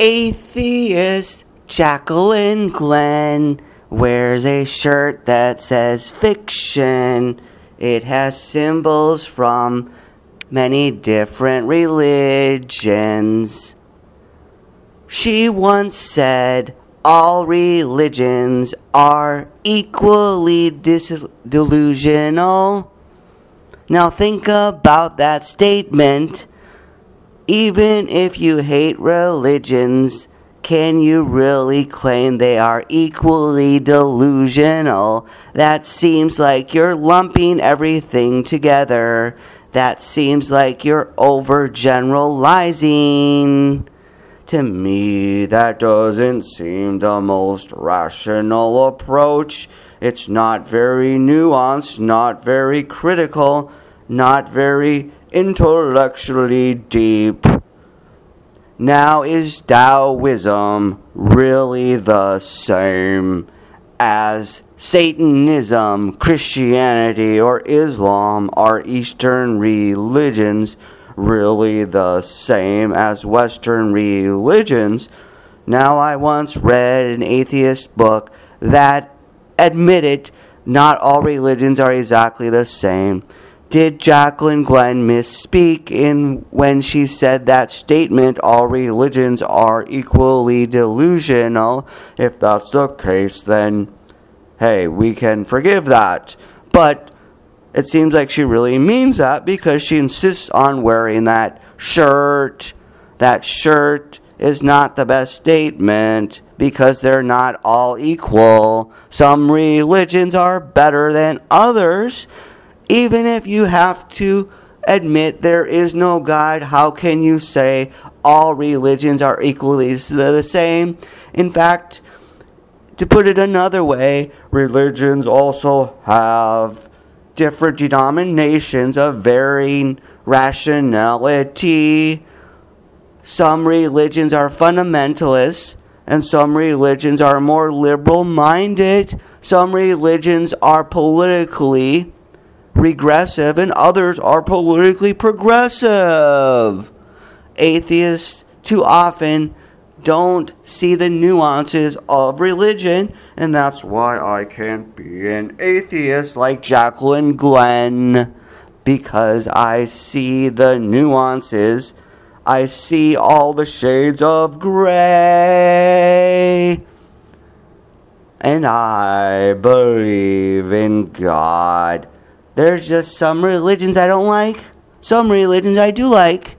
Atheist Jaclyn Glenn wears a shirt that says fiction. It has symbols from many different religions. She once said, All religions are equally dis- delusional. Now think about that statement. Even if you hate religions, can you really claim they are equally delusional? That seems like you're lumping everything together. That seems like you're overgeneralizing. To me, that doesn't seem the most rational approach. It's not very nuanced, not very critical, not very intellectually deep. Now, is Taoism really the same as Satanism, Christianity, or Islam? Are Eastern religions really the same as Western religions? Now, I once read an atheist book that admitted not all religions are exactly the same. Did Jaclyn Glenn misspeak in when she said that statement, all religions are equally delusional? If that's the case, then hey, we can forgive that. But it seems like she really means that because she insists on wearing that shirt. That shirt is not the best statement because they're not all equal. Some religions are better than others. Even if you have to admit there is no God, how can you say all religions are equally the same? In fact, to put it another way, religions also have different denominations of varying rationality. Some religions are fundamentalists, and some religions are more liberal minded. Some religions are politically regressive, and others are politically progressive. Atheists too often don't see the nuances of religion, and that's why I can't be an atheist like Jaclyn Glenn because I see the nuances. I see all the shades of gray. And I believe in God. There's just some religions I don't like, some religions I do like.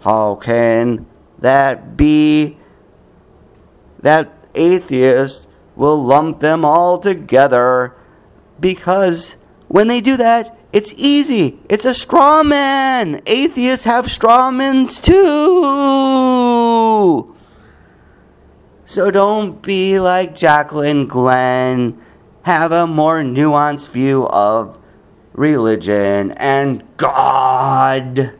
How can that be? That atheists will lump them all together because when they do that, it's easy. It's a straw man. Atheists have straw men too. So don't be like Jaclyn Glenn. Have a more nuanced view of religion, and God.